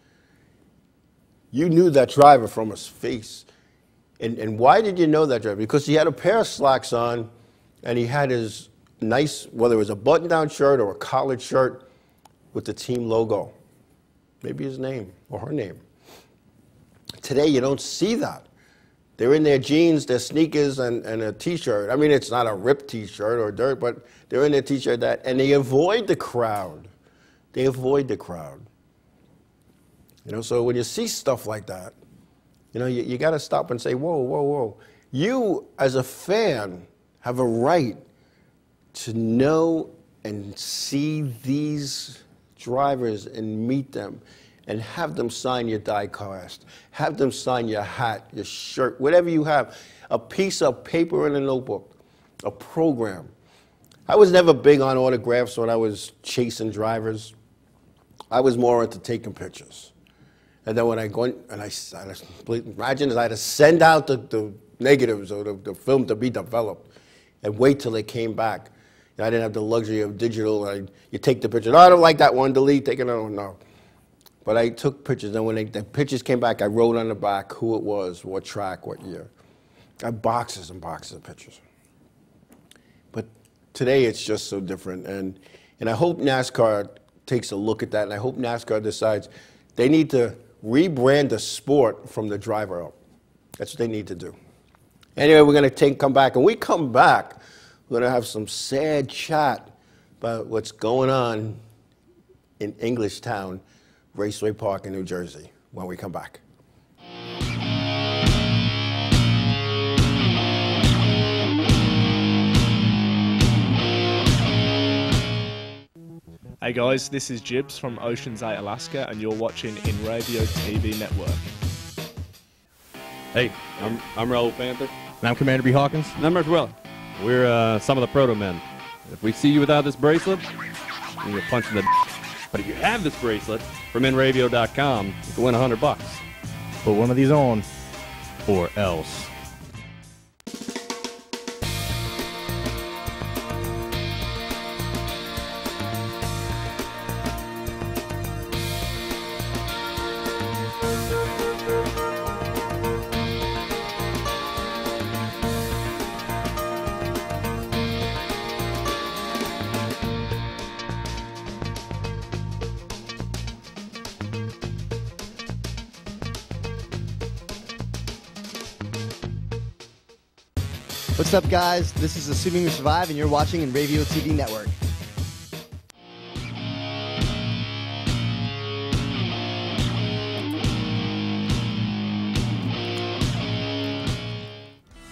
[SPEAKER 2] you knew that driver from his face. And, and why did you know that driver? Because he had a pair of slacks on and he had his nice, whether it was a button down shirt or a collared shirt with the team logo, maybe his name or her name. Today, you don't see that. They're in their jeans, their sneakers, and, and a t shirt. I mean, it's not a ripped t shirt or dirt, but they're in their t shirt that, and they avoid the crowd. They avoid the crowd. You know, so when you see stuff like that, you know, you, you got to stop and say, whoa, whoa, whoa. You, as a fan, have a right to know and see these drivers and meet them and have them sign your die cast, have them sign your hat, your shirt, whatever you have, a piece of paper and a notebook, a program. I was never big on autographs when I was chasing drivers. I was more into taking pictures. And then when I go in, and I, I imagine I had to send out the, the negatives or the, the, film to be developed and wait till they came back. And I didn't have the luxury of digital. I, you take the picture. No, oh, I don't like that one. Delete. Take it. No. But I took pictures, and when they, the pictures came back, I wrote on the back who it was, what track, what year. I have boxes and boxes of pictures. But today it's just so different, and and I hope NASCAR takes a look at that, and I hope NASCAR decides they need to rebrand the sport from the driver up. That's what they need to do. Anyway, we're going to take come back, and we come back, we're going to have some sad chat about what's going on in Englishtown, Raceway Park in New Jersey when we come back.
[SPEAKER 8] Hey guys, this is Jibs from Oceans 8 Alaska, and you're watching Inravio TV Network.
[SPEAKER 9] Hey, I'm, I'm Raoul Panther.
[SPEAKER 7] And I'm Commander B. Hawkins.
[SPEAKER 9] And I'm Mert Weller. We're uh, some of the proto men. If we see you without this bracelet, you get punched in the. But if you have this bracelet from Inravio.com, you can win 100 bucks.
[SPEAKER 7] Put one of these on, or else.
[SPEAKER 1] Up, guys? This is Assuming We Survive, and you're watching Inravio TV Network.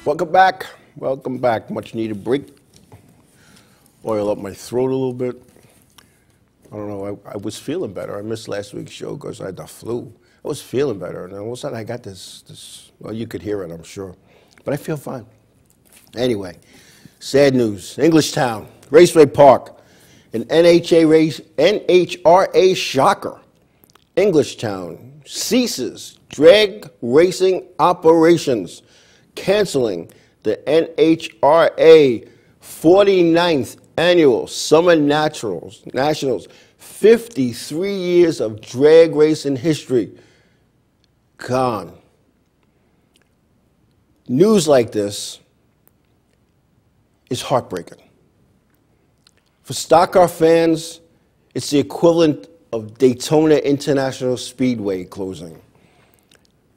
[SPEAKER 2] Welcome back. Welcome back. Much needed break. Oil up my throat a little bit. I don't know. I, I was feeling better. I missed last week's show because I had the flu. I was feeling better, and all of a sudden I got this. This. Well, you could hear it, I'm sure, but I feel fine. Anyway, sad news. Englishtown, Raceway Park, an NHA race, NHRA shocker. Englishtown ceases drag racing operations, canceling the NHRA 49th annual Summer Naturals, Nationals. 53 years of drag racing history gone. News like this is heartbreaking. For stock car fans, it's the equivalent of Daytona International Speedway closing.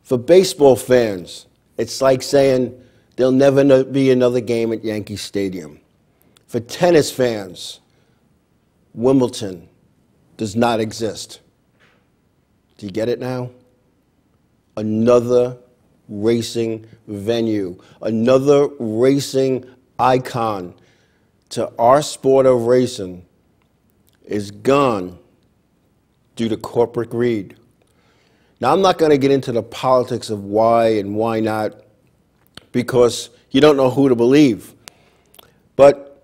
[SPEAKER 2] For baseball fans, it's like saying there'll never be another game at Yankee Stadium. For tennis fans, Wimbledon does not exist. Do you get it now? Another racing venue, another racing icon to our sport of racing is gone due to corporate greed. Now, I'm not going to get into the politics of why and why not because you don't know who to believe. But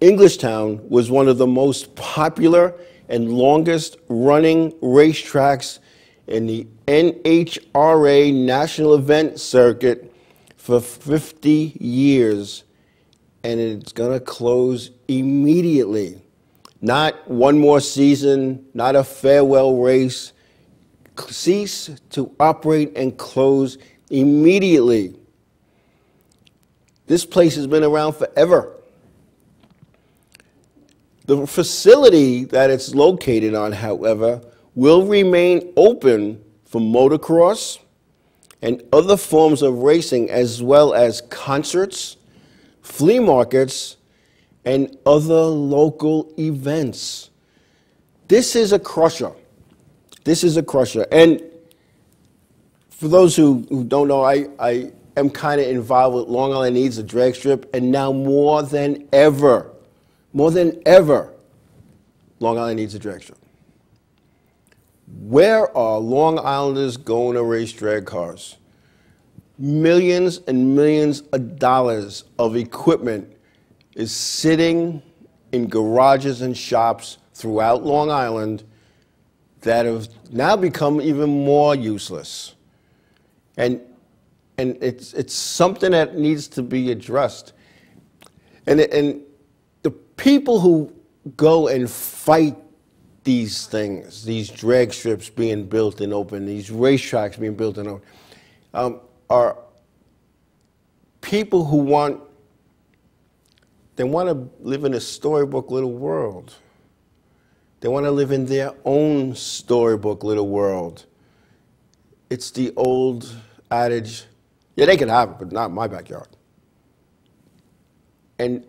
[SPEAKER 2] Englishtown was one of the most popular and longest running racetracks in the NHRA National Event Circuit for 50 years and it's going to close immediately. Not one more season, not a farewell race. Cease to operate and close immediately. This place has been around forever. The facility that it's located on, however, will remain open for motocross and other forms of racing, as well as concerts, flea markets, and other local events. This is a crusher. This is a crusher. And for those who, who don't know, I, I am kind of involved with Long Island Needs, a drag strip, and now more than ever, more than ever, Long Island needs a drag strip. Where are Long Islanders going to race drag cars? Millions and millions of dollars of equipment is sitting in garages and shops throughout Long Island that have now become even more useless. And, and it's, it's something that needs to be addressed. And, and the people who go and fight these things, these drag strips being built and open, these racetracks being built and open, um, are people who want they want to live in a storybook little world. They want to live in their own storybook little world. It's the old adage, yeah, they can have it, but not my backyard. And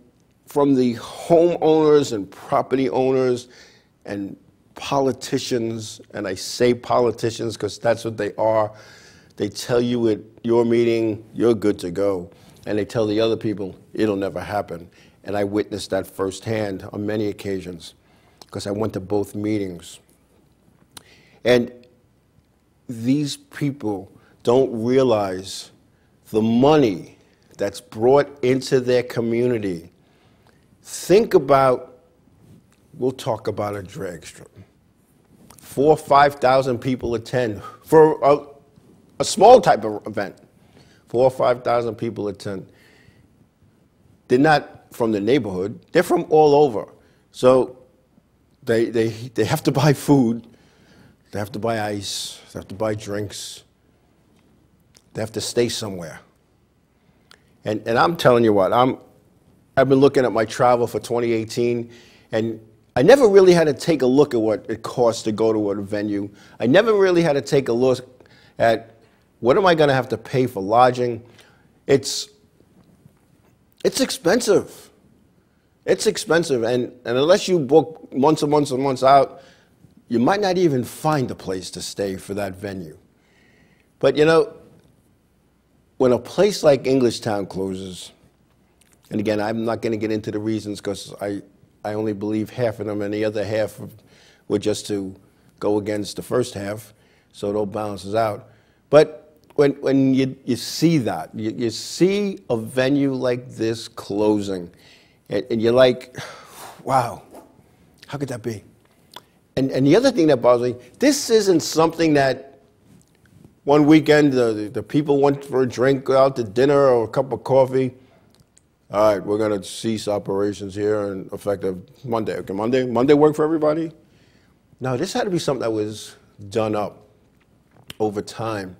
[SPEAKER 2] from the homeowners and property owners and politicians, and I say politicians because that's what they are, they tell you at your meeting, you're good to go. And they tell the other people, it'll never happen. And I witnessed that firsthand on many occasions. because I went to both meetings. And these people don't realize the money that's brought into their community. Think about, we'll talk about a drag strip. Four or 5,000 people attend for a, a small type of event. Four or 5,000 people attend. They're not from the neighborhood, they're from all over. So they, they, they have to buy food, they have to buy ice, they have to buy drinks, they have to stay somewhere. And, and I'm telling you what, I'm, I've been looking at my travel for 2018, and I never really had to take a look at what it costs to go to a venue. I never really had to take a look at what am I going to have to pay for lodging. It's, it's expensive. It's expensive, and, and unless you book months and months and months out, you might not even find a place to stay for that venue. But you know, when a place like Englishtown closes, and again, I'm not going to get into the reasons because I, I only believe half of them, and the other half were just to go against the first half, so it all balances out. But when, when you, you see that, you, you see a venue like this closing, and, and you're like, wow, how could that be? And, and the other thing that bothers me, this isn't something that one weekend the, the people went for a drink, go out to dinner or a cup of coffee. All right, we're going to cease operations here and effective Monday. Okay, Monday, Monday work for everybody? No, this had to be something that was done up over time.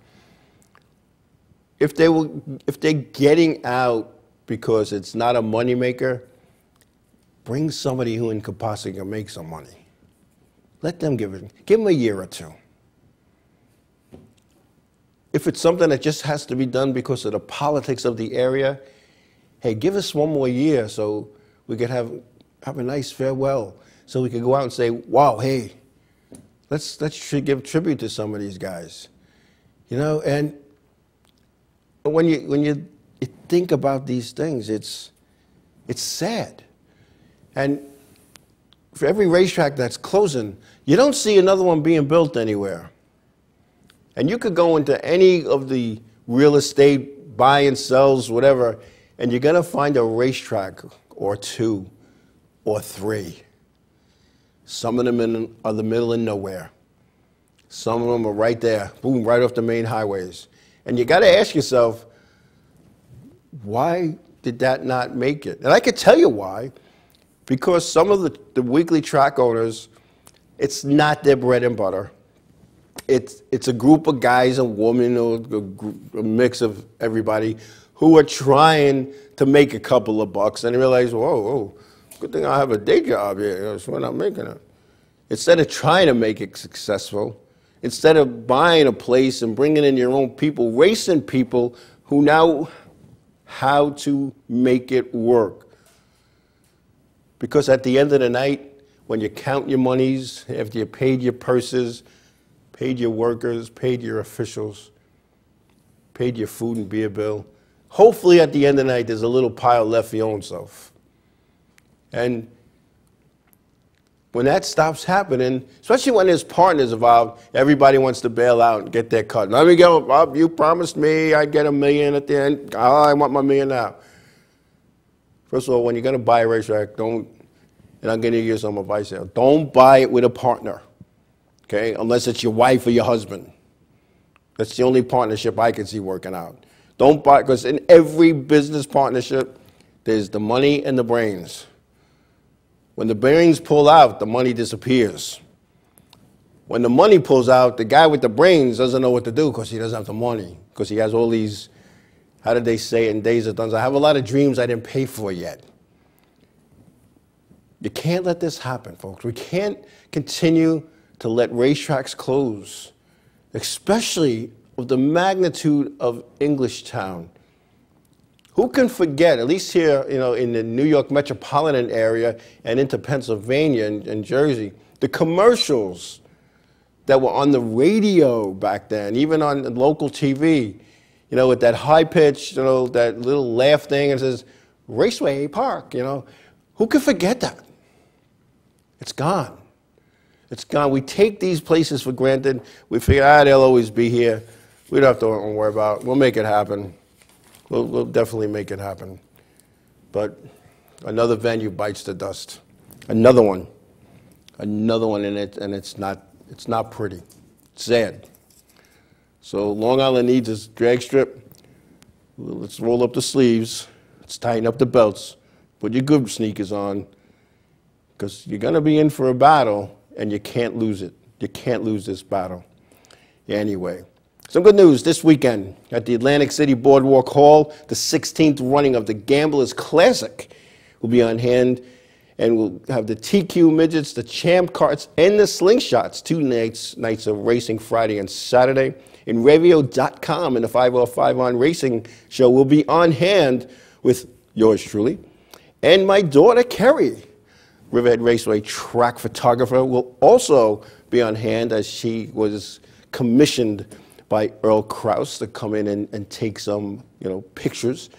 [SPEAKER 2] If they were, if they're getting out because it's not a moneymaker, bring somebody who in capacity can make some money. Let them give it, give them a year or two. If it's something that just has to be done because of the politics of the area, hey, give us one more year so we could have, have a nice farewell. So we could go out and say, wow, hey, let's, let's give tribute to some of these guys. You know, and when you, when you, think about these things, it's, it's sad. And for every racetrack that's closing, you don't see another one being built anywhere. And you could go into any of the real estate buy and sells, whatever, and you're going to find a racetrack or two or three. Some of them in, are the middle of nowhere. Some of them are right there, boom, right off the main highways. And you got to ask yourself, why did that not make it? And I could tell you why because some of the, the weekly track owners, it's not their bread and butter. It's, it's a group of guys and women, or a, a mix of everybody, who are trying to make a couple of bucks and they realize, whoa, whoa, good thing I have a day job here, that's when I'm making it. Instead of trying to make it successful, instead of buying a place and bringing in your own people, racing people who now how to make it work. Because at the end of the night, when you count your monies, after you paid your purses, paid your workers, paid your officials, paid your food and beer bill, hopefully at the end of the night there's a little pile left for your own self. And when that stops happening, especially when there's partners involved, everybody wants to bail out and get their cut. Let me go, Bob, you promised me I'd get a million at the end. Oh, I want my million now. First of all, when you're going to buy a racetrack, don't, and I'm going to give some advice here, don't buy it with a partner, okay, unless it's your wife or your husband. That's the only partnership I can see working out. Don't buy, because in every business partnership, there's the money and the brains. When the brains pull out, the money disappears. When the money pulls out, the guy with the brains doesn't know what to do because he doesn't have the money, because he has all these how did they say in Days of Thunder? I have a lot of dreams I didn't pay for yet. You can't let this happen, folks. We can't continue to let racetracks close, especially with the magnitude of Englishtown. Who can forget, at least here, you know, in the New York metropolitan area and into Pennsylvania and, and Jersey, the commercials that were on the radio back then, even on local TV, you know, with that high pitch, you know, that little laugh thing and says, Raceway Park, you know. Who can forget that? It's gone. It's gone. We take these places for granted. We figure, ah, they'll always be here. We don't have to worry about it. We'll make it happen. We'll, we'll definitely make it happen. But another venue bites the dust. Another one. Another one in it, and it's not, it's not pretty. It's sad. So Long Island needs its drag strip. Let's roll up the sleeves. Let's tighten up the belts. Put your good sneakers on. Because you're going to be in for a battle, and you can't lose it. You can't lose this battle. Anyway. Some good news this weekend at the Atlantic City Boardwalk Hall, the 16th running of the Gamblers Classic will be on hand, and we'll have the TQ midgets, the champ karts, and the slingshots. Two nights, nights of racing Friday and Saturday. Inravio.com and the 505 on Racing show will be on hand with yours truly and my daughter Kerry. Riverhead Raceway track photographer will also be on hand as she was commissioned by Earl Kraus to come in and, and take some, you know, pictures.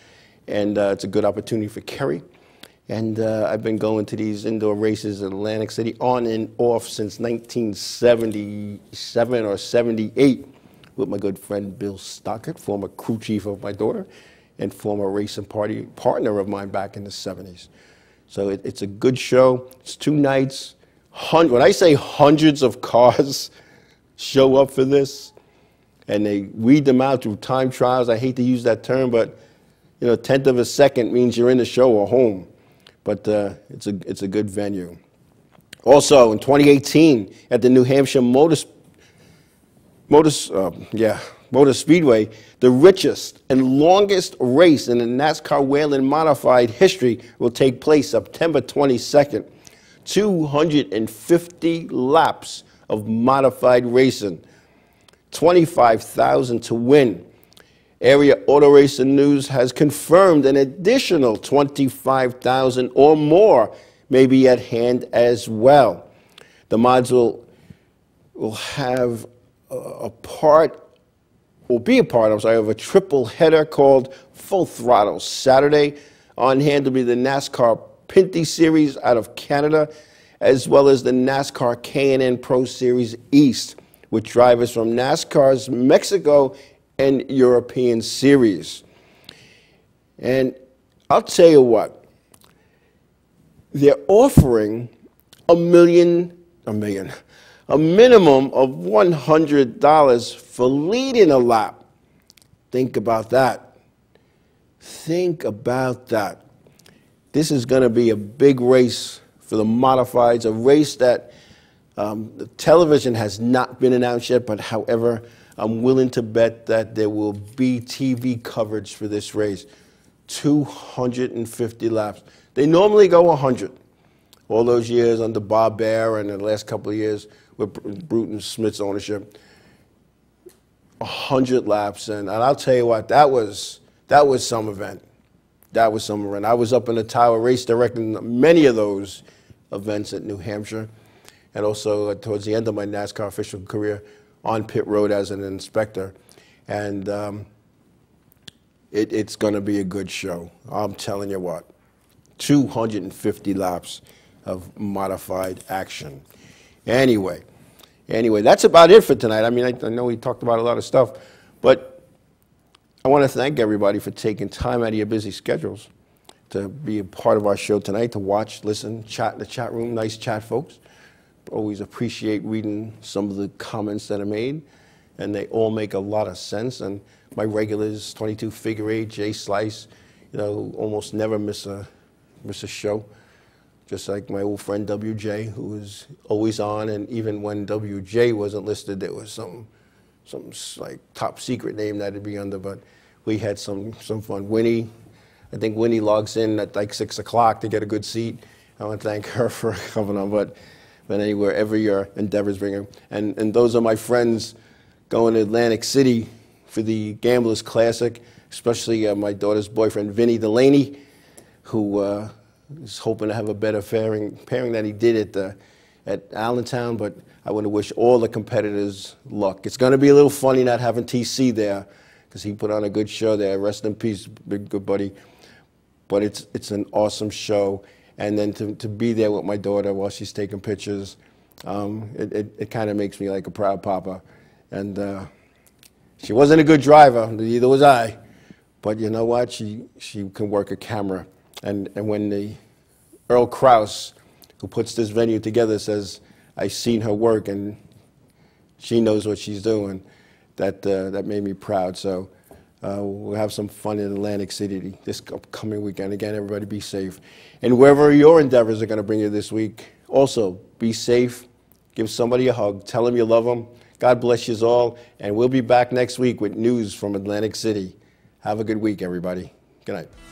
[SPEAKER 2] And uh, it's a good opportunity for Kerry. And uh, I've been going to these indoor races in Atlantic City on and off since 1977 or 78 with my good friend Bill Stockert, former crew chief of my daughter and former racing party partner of mine back in the 70s. So it, it's a good show. It's two nights. Hun- when I say hundreds of cars show up for this, and they weed them out through time trials. I hate to use that term, but you know, tenth of a second means you're in the show or home. But uh, it's a it's a good venue. Also, in 2018, at the New Hampshire Motor, Motor, uh, yeah, Motor Speedway, the richest and longest race in the NASCAR Whelen Modified history will take place September 22nd. 250 laps of modified racing. 25,000 to win. Area Auto Racing News has confirmed an additional 25,000 or more may be at hand as well. The mods will, will have a, a part, will be a part, I'm sorry, of a triple header called Full Throttle. Saturday on hand will be the NASCAR Pinty Series out of Canada, as well as the NASCAR K&N Pro Series East with drivers from NASCAR's Mexico and European series. And I'll tell you what, they're offering a million, a million, a minimum of $100 for leading a lap. Think about that. Think about that. This is going to be a big race for the modifieds, a race that um, the television has not been announced yet, but however, I'm willing to bet that there will be TV coverage for this race. 250 laps. They normally go 100. All those years under Bob Bahre and the last couple of years with Bruton Smith's ownership, 100 laps. And, and I'll tell you what, that was, that was some event. That was some event. I was up in the tower race directing many of those events at New Hampshire and also uh, towards the end of my NASCAR official career on pit road as an inspector. And um, it, it's going to be a good show. I'm telling you what. 250 laps of modified action. Anyway, anyway, that's about it for tonight. I mean, I, I know we talked about a lot of stuff, but I want to thank everybody for taking time out of your busy schedules to be a part of our show tonight, to watch, listen, chat in the chat room. Nice chat, folks always appreciate reading some of the comments that are made, and they all make a lot of sense. And my regulars, 22 Figure Eight, Jay Slice, you know, almost never miss a miss a show. Just like my old friend WJ, who was always on, and even when WJ wasn't listed, there was some some like top secret name that'd be under. But we had some some fun. Winnie, I think Winnie logs in at like six o'clock to get a good seat. I want to thank her for coming on, but but anywhere, every your endeavors bring And, and those are my friends going to Atlantic City for the Gamblers Classic, especially uh, my daughter's boyfriend, Vinny Delaney, who uh, is hoping to have a better pairing, pairing than he did at, the, at Allentown. But I want to wish all the competitors luck. It's going to be a little funny not having TC there because he put on a good show there. Rest in peace, big good buddy. But it's, it's an awesome show. And then to, to be there with my daughter while she's taking pictures, um, it, it, it kind of makes me like a proud papa. And uh, she wasn't a good driver, neither was I. But you know what? She, she can work a camera. And, and when the Earl Krause, who puts this venue together, says, I've seen her work and she knows what she's doing, that, uh, that made me proud. So uh, we'll have some fun in Atlantic City this upcoming weekend. Again, everybody be safe. And wherever your endeavors are going to bring you this week, also be safe. Give somebody a hug. Tell them you love them. God bless you all. And we'll be back next week with news from Atlantic City. Have a good week, everybody. Good night.